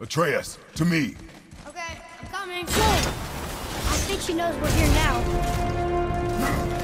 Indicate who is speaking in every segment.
Speaker 1: Atreus, to me.
Speaker 2: Okay, I'm coming. Go! I think she knows we're here now.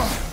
Speaker 3: Everything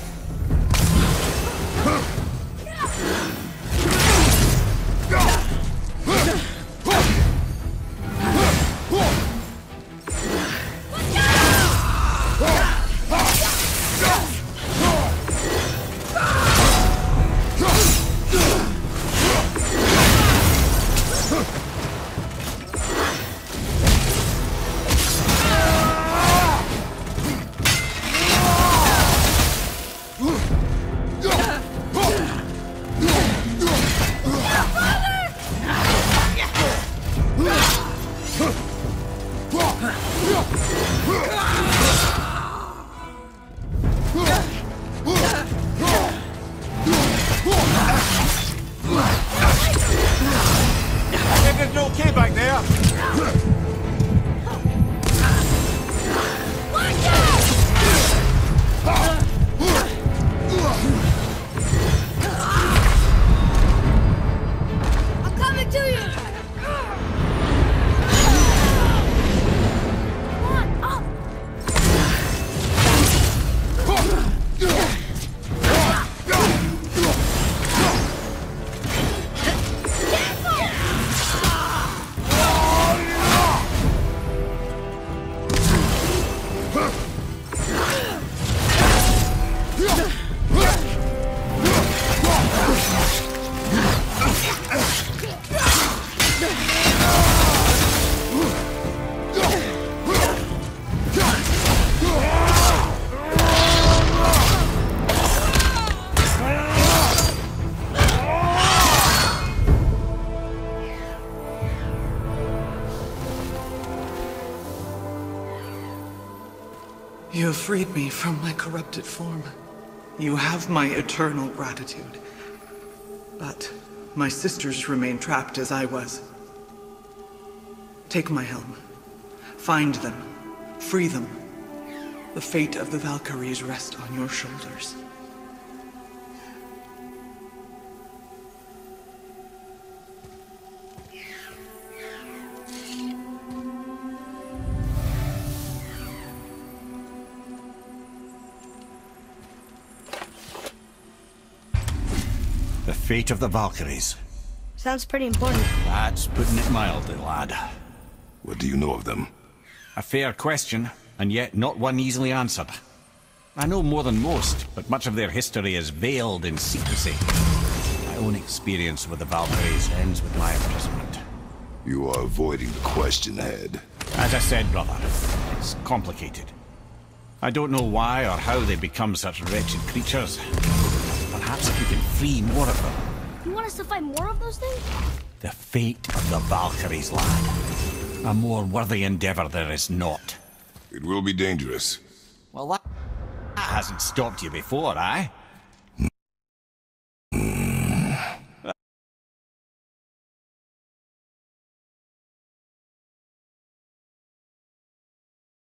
Speaker 2: You
Speaker 4: have freed me from my corrupted form. You have my eternal gratitude. But my sisters remain trapped as I was. Take my helm. Find them. Free them. The fate of the Valkyries rests on your shoulders.
Speaker 5: The fate of the Valkyries.
Speaker 2: Sounds pretty important.
Speaker 5: That's putting it mildly, lad.
Speaker 1: What do you know of them?
Speaker 5: A fair question, and yet not one easily answered. I know more than most, but much of their history is veiled in secrecy. My own experience with the Valkyries ends with my imprisonment.
Speaker 1: You are avoiding the question, Head.
Speaker 5: As I said, brother, it's complicated. I don't know why or how they become such wretched creatures. Perhaps if we can free more of them.
Speaker 2: You want us to find more of those things?
Speaker 5: The fate of the Valkyries, lad. A more worthy endeavor there is not.
Speaker 1: It will be dangerous.
Speaker 5: Well, that, that hasn't stopped you before, eh?